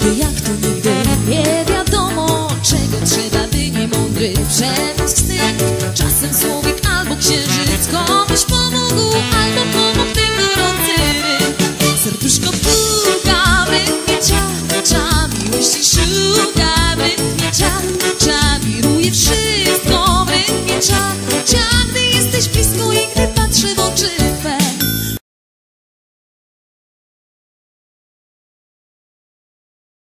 Nigdy jak to nigdy nie wiadomo Czego trzeba by nie mądry przebić styk Czasem słowik albo księżyc Komuś pomógł albo pomógł tym gorący Serduszko puka w rytmie cia miłości szuka w rytmie cia wiruje wszystko w rytmie cia gdy jesteś blisko i gdy